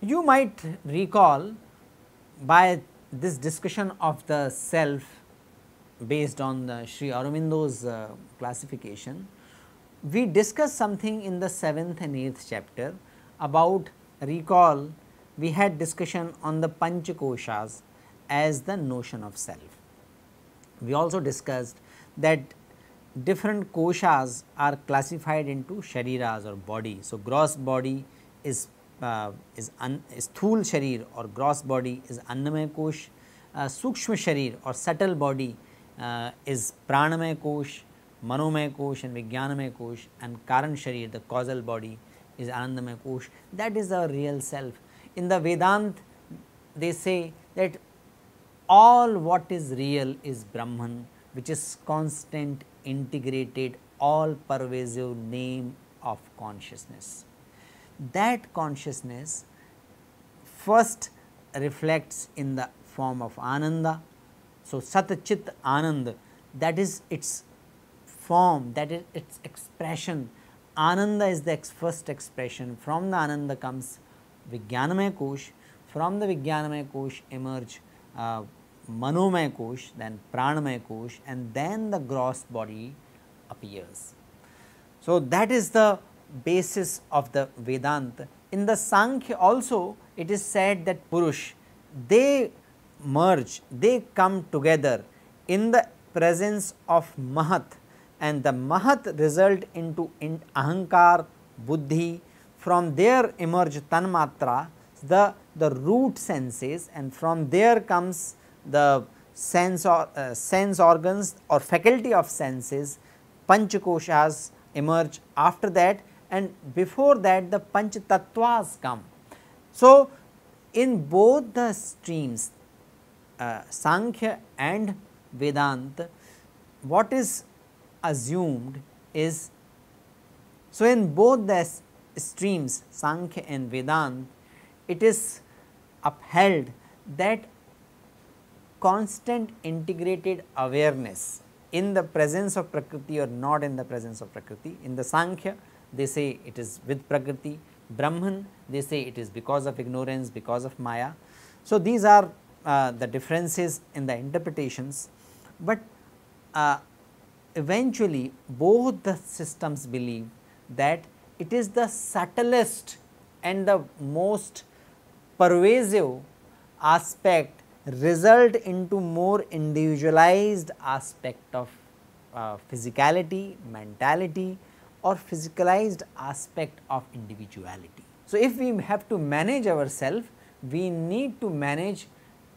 You might recall by this discussion of the self based on the Sri Aurobindo's uh, classification, we discussed something in the 7th and 8th chapter about recall we had discussion on the panchakoshas as the notion of self. We also discussed that different koshas are classified into shariras or body. So, gross body is uh, is, un, is sthool sharir or gross body is annamay kosh, uh, sukshma sharir or subtle body uh, is pranamay kosh, manomay kosh and vijnanamay kosh and karan sharir the causal body is anandamay kosh that is our real self. In the Vedant they say that all what is real is Brahman which is constant integrated all pervasive name of consciousness that consciousness first reflects in the form of ananda. So, sat chit anand that is its form that is its expression ananda is the ex first expression from the ananda comes vijnanamaya kosh from the vijnanamaya kosh emerge uh, manomaya kosh then pranamaya kosh and then the gross body appears. So, that is the basis of the Vedanta. In the Sankhya also it is said that Purush they merge, they come together in the presence of Mahat and the Mahat result into in Ahankar, Buddhi from there emerge Tanmatra the, the root senses and from there comes the sense or uh, sense organs or faculty of senses panchakoshas emerge after that and before that the panch tattvas come. So, in both the streams uh, Sankhya and Vedanta what is assumed is so in both the streams Sankhya and Vedanta it is upheld that constant integrated awareness in the presence of Prakriti or not in the presence of Prakriti. In the Sankhya they say it is with Prakriti, Brahman they say it is because of ignorance, because of Maya. So, these are uh, the differences in the interpretations, but uh, eventually both the systems believe that it is the subtlest and the most pervasive aspect result into more individualized aspect of uh, physicality, mentality or physicalized aspect of individuality. So, if we have to manage ourselves, we need to manage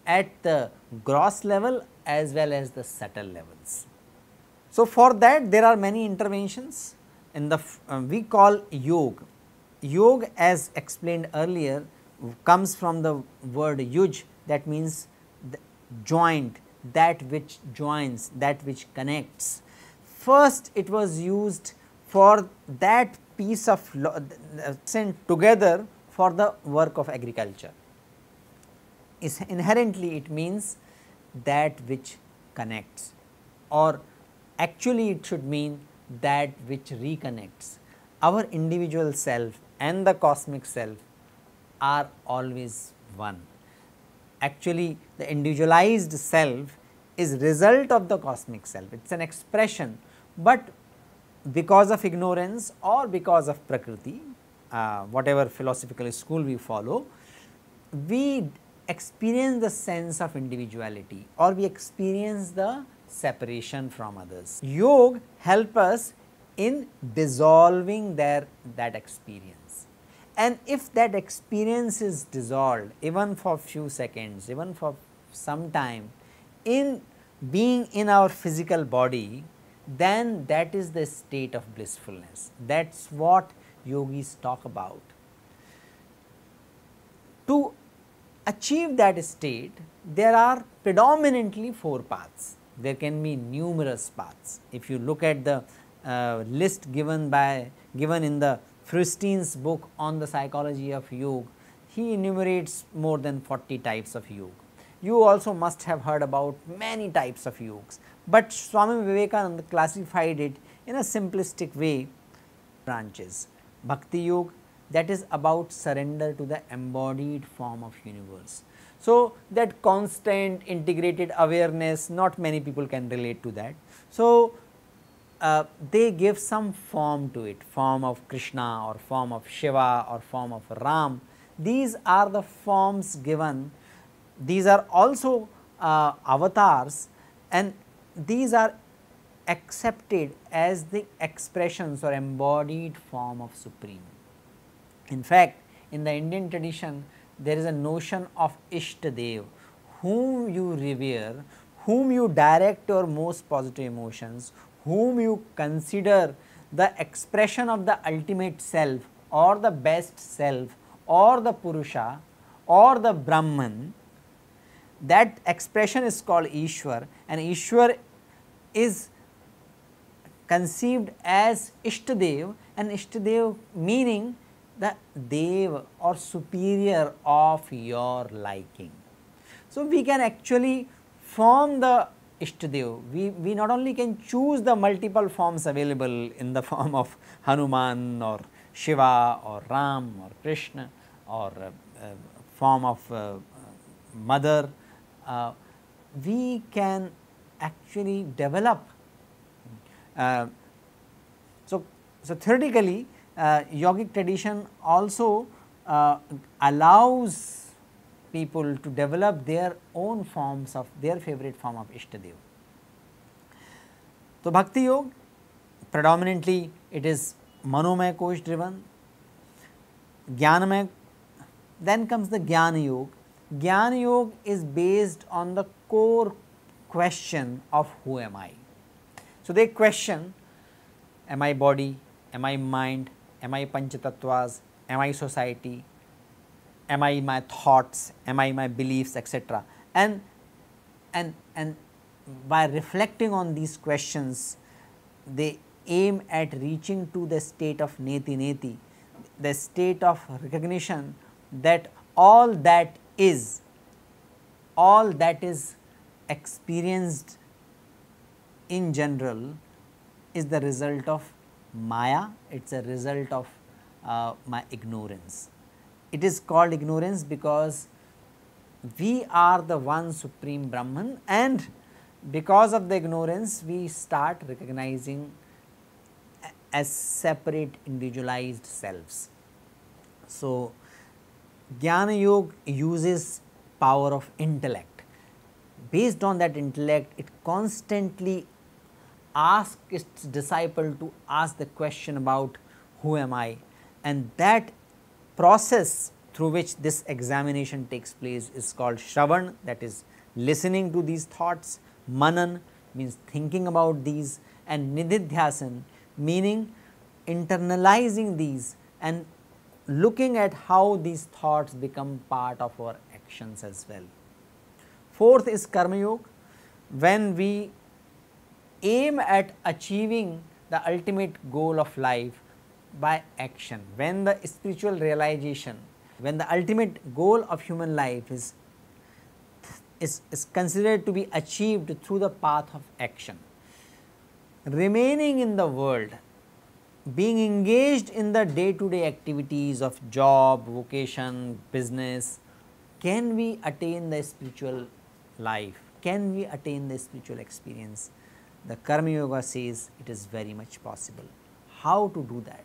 at the gross level as well as the subtle levels. So, for that there are many interventions in the uh, we call yoga. Yoga as explained earlier comes from the word yuj that means joint that which joins that which connects. First it was used for that piece of sent together for the work of agriculture. Is inherently it means that which connects or actually it should mean that which reconnects. Our individual self and the cosmic self are always one. Actually the individualized self is result of the cosmic self, it is an expression, but because of ignorance or because of prakriti, uh, whatever philosophical school we follow, we experience the sense of individuality or we experience the separation from others. Yoga help us in dissolving their that experience and if that experience is dissolved even for few seconds, even for some time in being in our physical body, then that is the state of blissfulness. That is what yogis talk about. To achieve that state, there are predominantly four paths. There can be numerous paths. If you look at the uh, list given by given in the Feuerstein's book on the psychology of yoga, he enumerates more than 40 types of yoga. You also must have heard about many types of yogas, but Swami Vivekananda classified it in a simplistic way branches. Bhakti Yoga that is about surrender to the embodied form of universe. So, that constant integrated awareness not many people can relate to that. So, uh, they give some form to it form of Krishna or form of Shiva or form of Ram. These are the forms given these are also uh, avatars and these are accepted as the expressions or embodied form of supreme. In fact, in the Indian tradition there is a notion of Ishtadev whom you revere, whom you direct your most positive emotions, whom you consider the expression of the ultimate self or the best self or the Purusha or the Brahman that expression is called Ishwar and Ishwar is conceived as Ishtadev and Ishtadev meaning the Dev or superior of your liking. So, we can actually form the Ishtadev, we, we not only can choose the multiple forms available in the form of Hanuman or Shiva or Ram or Krishna or uh, uh, form of uh, mother uh, we can actually develop. Uh, so, so theoretically yogic tradition also uh, allows people to develop their own forms of their favorite form of Ishtadev. So, Bhakti Yoga predominantly it is Manomaya Kosh driven, Jnanamaya, then comes the Jnana Yoga Gyan Yoga is based on the core question of who am I. So, they question am I body, am I mind, am I panchatatvas, am I society, am I my thoughts, am I my beliefs etc. And, and, and by reflecting on these questions they aim at reaching to the state of neti neti, the state of recognition that all that is all that is experienced in general is the result of Maya, it is a result of uh, my ignorance. It is called ignorance because we are the one supreme Brahman and because of the ignorance we start recognizing as separate individualized selves. So, Jnana Yoga uses power of intellect. Based on that intellect, it constantly asks its disciple to ask the question about who am I and that process through which this examination takes place is called Shravan that is listening to these thoughts, Manan means thinking about these and Nididhyasan meaning internalizing these and looking at how these thoughts become part of our actions as well. Fourth is Karma Yoga, when we aim at achieving the ultimate goal of life by action, when the spiritual realization, when the ultimate goal of human life is, is, is considered to be achieved through the path of action. Remaining in the world being engaged in the day to day activities of job, vocation, business, can we attain the spiritual life? Can we attain the spiritual experience? The Karma Yoga says it is very much possible. How to do that?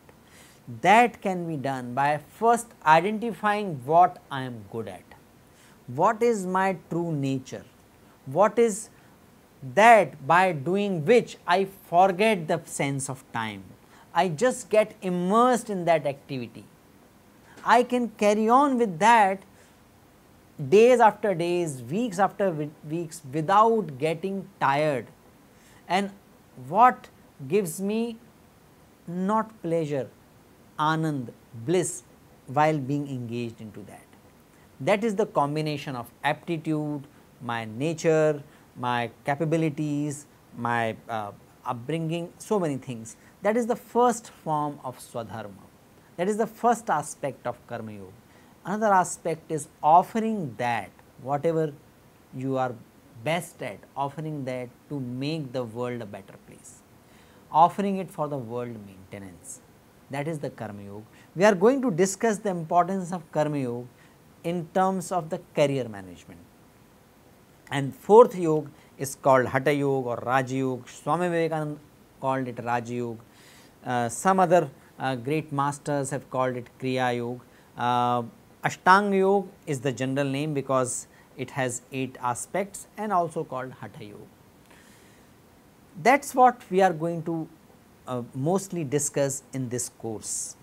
That can be done by first identifying what I am good at. What is my true nature? What is that by doing which I forget the sense of time? I just get immersed in that activity. I can carry on with that days after days, weeks after weeks without getting tired. And what gives me not pleasure, anand, bliss while being engaged into that. That is the combination of aptitude, my nature, my capabilities, my uh, upbringing, so many things that is the first form of Swadharma. That is the first aspect of Karma Yoga. Another aspect is offering that whatever you are best at, offering that to make the world a better place, offering it for the world maintenance. That is the Karma Yoga. We are going to discuss the importance of Karma Yoga in terms of the career management. And fourth yoga is called Hatha Yoga or Raja Yoga. Swami Vivekananda called it Raja Yoga. Uh, some other uh, great masters have called it Kriya Yoga. Uh, Ashtanga Yoga is the general name because it has 8 aspects and also called Hatha Yoga. That is what we are going to uh, mostly discuss in this course.